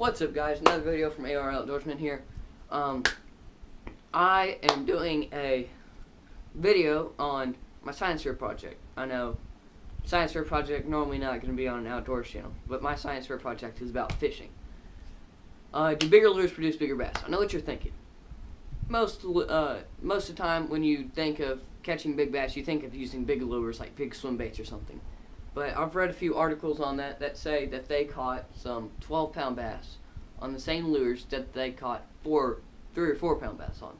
What's up guys, another video from AR Outdoorsman here. Um, I am doing a video on my science fair project. I know science fair project normally not going to be on an outdoors channel, but my science fair project is about fishing. Uh, do bigger lures produce bigger bass? I know what you're thinking. Most, uh, most of the time when you think of catching big bass, you think of using big lures like big swim baits or something. But I've read a few articles on that that say that they caught some 12 pound bass on the same lures that they caught four, three or four pound bass on.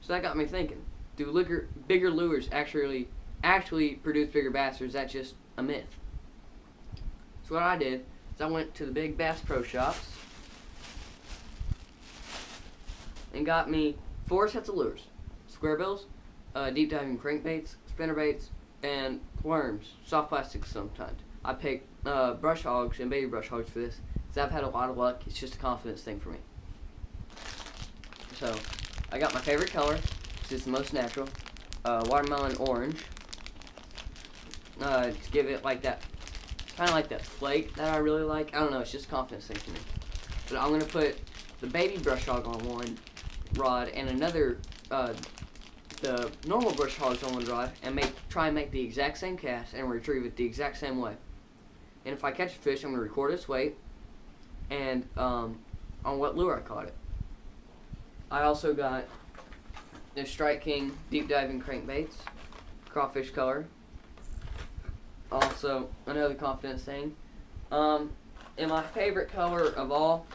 So that got me thinking: Do bigger, bigger lures actually actually produce bigger bass, or is that just a myth? So what I did is I went to the big Bass Pro Shops and got me four sets of lures: square bills, uh, deep diving crankbaits, spinnerbaits, and worms, soft plastics sometimes. I pick uh, brush hogs and baby brush hogs for this because I've had a lot of luck. It's just a confidence thing for me. So, I got my favorite color, because it's the most natural, uh, watermelon orange. Uh, to give it like that, kind of like that flake that I really like. I don't know, it's just confidence thing for me. But I'm going to put the baby brush hog on one rod and another uh, the normal brush hogs on one rod and make try and make the exact same cast and retrieve it the exact same way. And if I catch a fish, I'm going to record its weight and um, on what lure I caught it. I also got the Strike King deep diving crankbaits, crawfish color. Also, another confidence thing. Um, and my favorite color of all,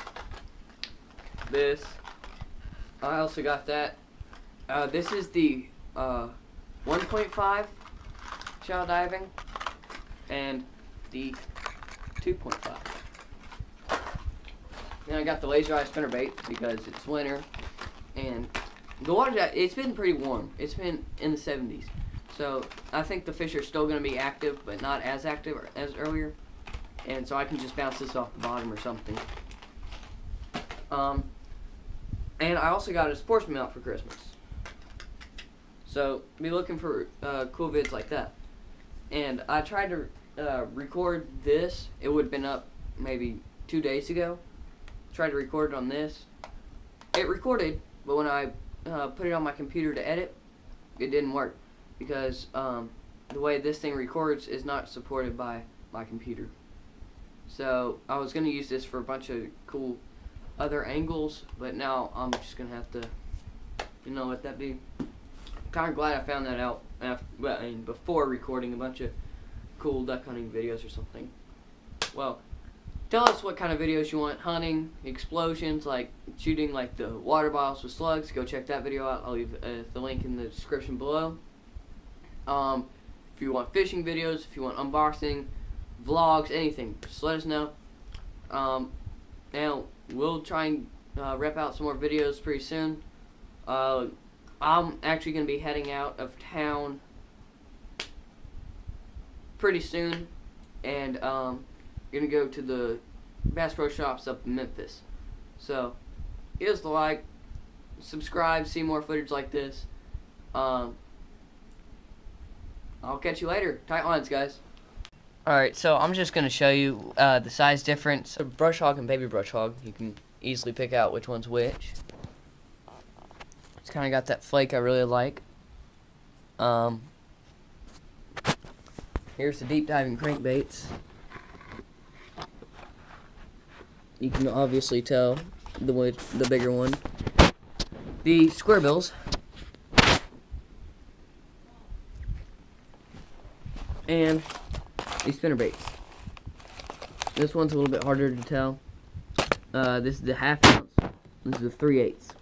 this. I also got that uh, this is the uh, 1.5 shallow diving and the 2.5. Then I got the laser eye spinner bait because it's winter and the water it's been pretty warm. It's been in the 70s. So I think the fish are still going to be active but not as active as earlier. And so I can just bounce this off the bottom or something. Um, and I also got a sportsman mount for Christmas. So be looking for uh, cool vids like that. And I tried to uh, record this. It would have been up maybe two days ago. Tried to record it on this. It recorded, but when I uh, put it on my computer to edit, it didn't work because um, the way this thing records is not supported by my computer. So I was going to use this for a bunch of cool other angles, but now I'm just going to have to, you know, let that be kind of glad I found that out after, well, I mean, before recording a bunch of cool duck hunting videos or something. Well, tell us what kind of videos you want hunting, explosions, like shooting like the water bottles with slugs. Go check that video out. I'll leave uh, the link in the description below. Um, if you want fishing videos, if you want unboxing, vlogs, anything, just let us know. Um, and we'll try and uh, rep out some more videos pretty soon. Uh, I'm actually going to be heading out of town pretty soon, and um, going to go to the Bass Pro Shops up in Memphis. So, give us a like, subscribe, see more footage like this. Um, I'll catch you later. Tight lines, guys. Alright, so I'm just going to show you uh, the size difference brush hog and baby brush hog. You can easily pick out which one's which. It's kind of got that flake I really like. Um, here's the deep diving crankbaits. You can obviously tell the the bigger one. The square bills. And the spinner baits. This one's a little bit harder to tell. Uh, this is the half ounce. This is the 3 eighths.